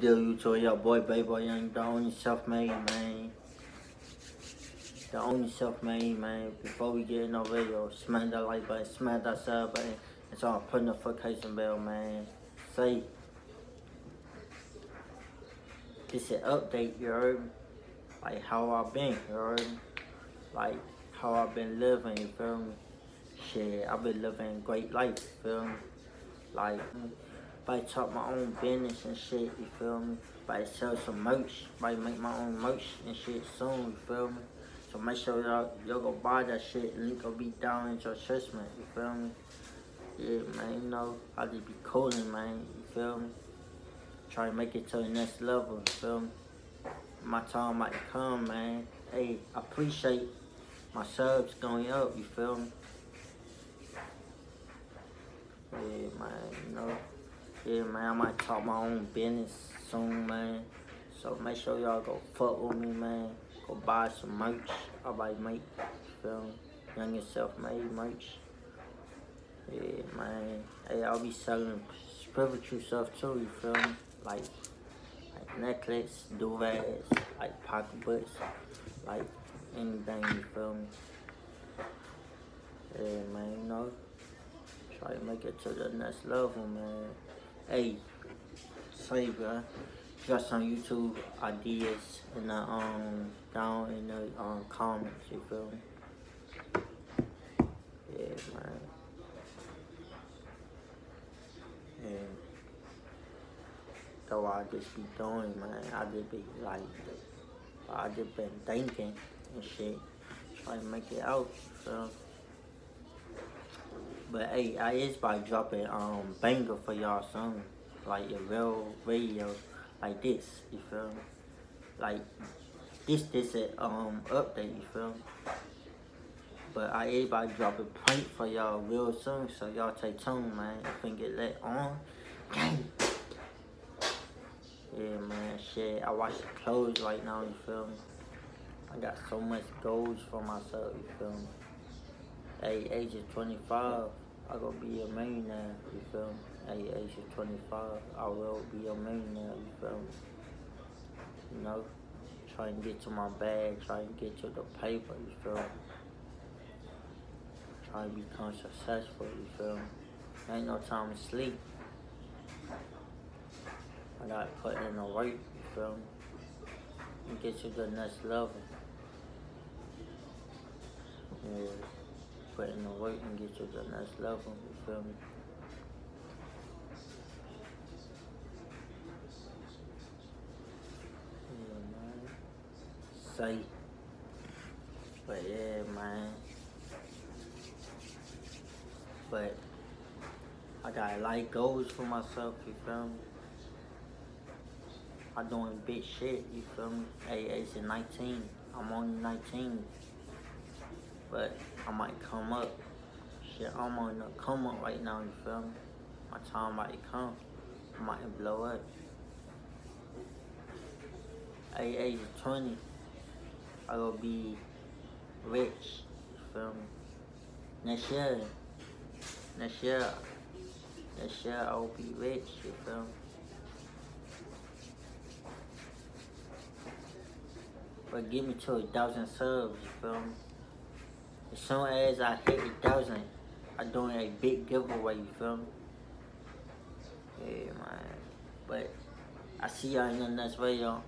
Deal you to your boy, baby, young, the only self-made, man. The only self-made, man. Before we get in the video, smash that like button, smash that sub button, putting the notification bell, man. Say, this is update, you heard? Like how I've been, you heard? Like how I've been living, you feel me? Shit, I been living great life, feel me? Like, I talk my own business and shit, you feel me? I sell some merch, I make my own merch and shit soon, you feel me? So make sure y'all y'all go buy that shit. Link will be down in your assessment, you feel me? Yeah, man, you know, I just be cooling, man, you feel me? Try to make it to the next level, you feel me? My time might come, man. Hey, I appreciate my subs going up, you feel me? Yeah, man, you know. Yeah, man, I might talk my own business soon, man. So make sure y'all go fuck with me, man. Go buy some merch. I might make, feel me? Youngan self-made merch. Yeah, man. Hey, I'll be selling spiritual stuff too, you feel me? Like, like necklace, duvets, like pocketbooks, like anything, you feel me? Yeah, man, you know. Try to make it to the next level, man. Hey, say, bro, you got some YouTube ideas in the um down in the um comments. You feel me? Yeah, man. That's what I just be doing, man. I just be like, I just been thinking and shit, trying to make it out. Feel? But hey, I is by dropping um banger for y'all soon. Like a real radio like this, you feel me? Like this this a um update, you feel me? But I is by dropping prank for y'all real soon, so y'all take tune man. If we get let on. Gang. Yeah man, shit. I wash the clothes right now, you feel me? I got so much goals for myself, you feel me? Hey, age of 25, I gonna be a millionaire, you feel me? Hey, age of 25, I will be a millionaire, you feel me? You know, try and get to my bag, try and get to the paper, you feel me? Try and become successful, you feel me? Ain't no time to sleep. I gotta put in the work, you feel me? And get to the next level. Yeah put in the work and get to the next level, you feel me? Yeah, man. Say. But yeah, man. But I got light goals for myself, you feel me? I'm doing big shit, you feel me? Hey, age 19. I'm only 19 but I might come up. Shit, I'm on the come up right now, you feel me? My time might come. I might blow up. At age of 20, I will be rich, you feel me? Next year, next year, next year I will be rich, you feel me? But give me to a thousand subs, you feel me? As soon as I hit a thousand, I'm doing a big giveaway, you feel me? Yeah, man. But I see y'all in the next video.